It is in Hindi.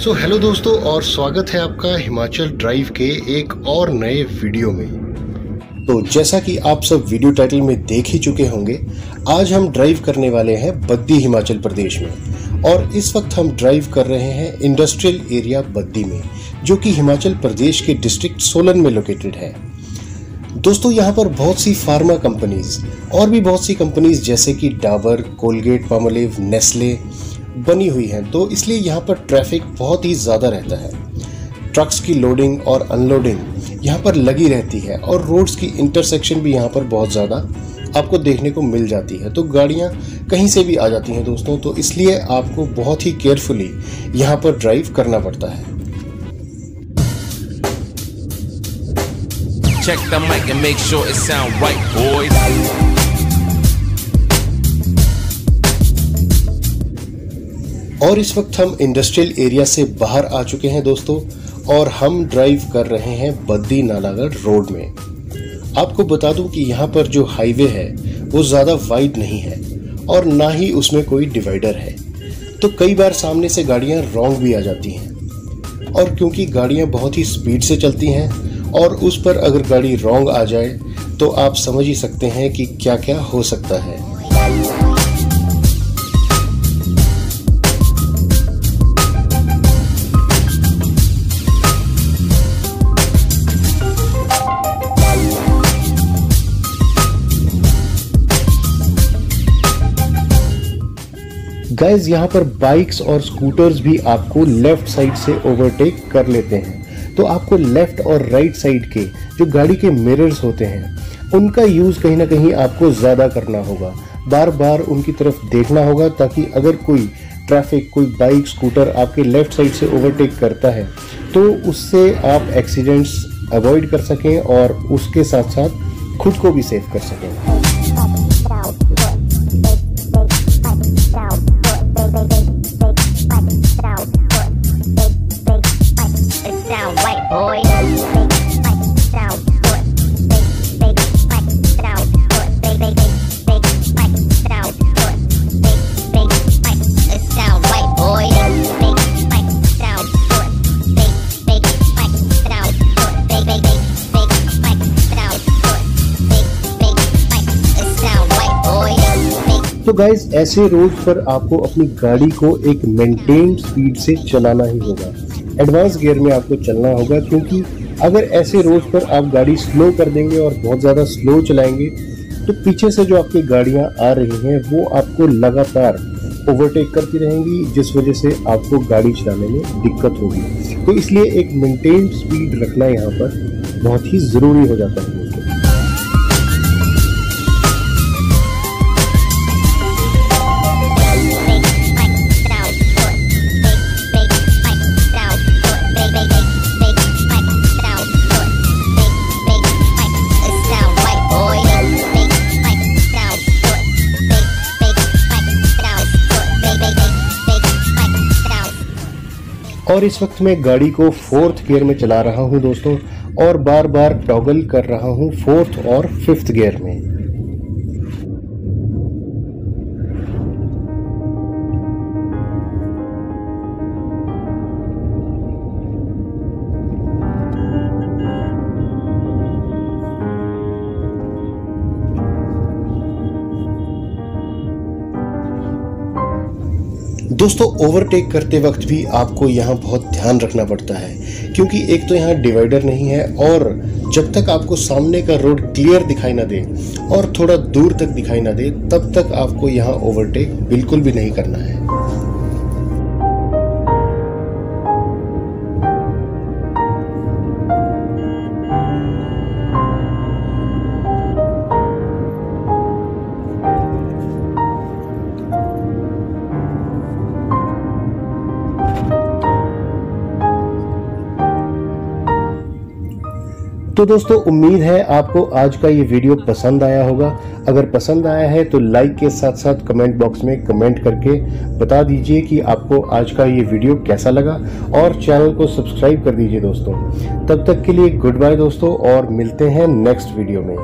सो हेलो दोस्तों, और स्वागत है आपका हिमाचल ड्राइव के एक और नए वीडियो में। तो जैसा कि आप सब वीडियो टाइटल में देख ही चुके होंगे, आज हम ड्राइव करने वाले हैं बद्दी हिमाचल प्रदेश में। और इस वक्त हम ड्राइव कर रहे हैं इंडस्ट्रियल एरिया बद्दी में, जो कि हिमाचल प्रदेश के डिस्ट्रिक्ट सोलन में लोकेटेड है। दोस्तों, यहाँ पर बहुत सी फार्मा कंपनीज़ और भी बहुत सी कंपनीज़ जैसे कि डाबर, कोलगेट, पामोलिव, नेस्ले बनी हुई हैं। तो इसलिए यहाँ पर ट्रैफ़िक बहुत ही ज़्यादा रहता है। ट्रक्स की लोडिंग और अनलोडिंग यहाँ पर लगी रहती है और रोड्स की इंटरसेक्शन भी यहाँ पर बहुत ज़्यादा आपको देखने को मिल जाती है। तो गाड़ियाँ कहीं से भी आ जाती हैं दोस्तों तो इसलिए आपको बहुत ही केयरफुली यहाँ पर ड्राइव करना पड़ता है। Check the mic and make sure it sound right, boys. और इस वक्त हम इंडस्ट्रियल एरिया से बाहर आ चुके हैं दोस्तों, और हम ड्राइव कर रहे हैं बद्दी नालागढ़ रोड में। आपको बता दूँ कि यहाँ पर जो हाईवे है, वो ज़्यादा वाइड नहीं है और ना ही उसमें कोई डिवाइडर है। तो कई बार सामने से गाड़ियाँ रॉन्ग भी आ जाती हैं। और क्योंकि गाड़ियाँ बहुत ही स्पीड से चलती हैं और उस पर अगर गाड़ी रॉन्ग आ जाए तो आप समझ ही सकते हैं कि क्या क्या हो सकता है। गाइज़ यहाँ पर बाइक्स और स्कूटर्स भी आपको लेफ़्ट साइड से ओवरटेक कर लेते हैं। तो आपको लेफ़्ट और राइट साइड के जो गाड़ी के मिरर्स होते हैं, उनका यूज़ कहीं ना कहीं आपको ज़्यादा करना होगा। बार बार उनकी तरफ़ देखना होगा ताकि अगर कोई ट्रैफ़िक कोई बाइक स्कूटर आपके लेफ़्ट साइड से ओवरटेक करता है तो उससे आप एक्सीडेंट्स अवॉइड कर सकें और उसके साथ साथ खुद को भी सेव कर सकें। तो गाइज़ ऐसे रोड पर आपको अपनी गाड़ी को एक मेंटेन स्पीड से चलाना ही होगा। एडवांस गियर में आपको चलना होगा, क्योंकि अगर ऐसे रोड पर आप गाड़ी स्लो कर देंगे और बहुत ज़्यादा स्लो चलाएँगे तो पीछे से जो आपकी गाड़ियाँ आ रही हैं, वो आपको लगातार ओवरटेक करती रहेंगी, जिस वजह से आपको गाड़ी चलाने में दिक्कत होगी। तो इसलिए एक मेंटेन स्पीड रखना यहाँ पर बहुत ही ज़रूरी हो जाता है। और इस वक्त मैं गाड़ी को फोर्थ गियर में चला रहा हूँ दोस्तों, और बार बार टॉगल कर रहा हूँ फोर्थ और फिफ्थ गियर में। दोस्तों ओवरटेक करते वक्त भी आपको यहाँ बहुत ध्यान रखना पड़ता है, क्योंकि एक तो यहाँ डिवाइडर नहीं है और जब तक आपको सामने का रोड क्लियर दिखाई ना दे और थोड़ा दूर तक दिखाई ना दे, तब तक आपको यहाँ ओवरटेक बिल्कुल भी नहीं करना है। तो दोस्तों, उम्मीद है आपको आज का ये वीडियो पसंद आया होगा। अगर पसंद आया है तो लाइक के साथ साथ कमेंट बॉक्स में कमेंट करके बता दीजिए कि आपको आज का ये वीडियो कैसा लगा, और चैनल को सब्सक्राइब कर दीजिए दोस्तों। तब तक के लिए गुड बाय दोस्तों, और मिलते हैं नेक्स्ट वीडियो में।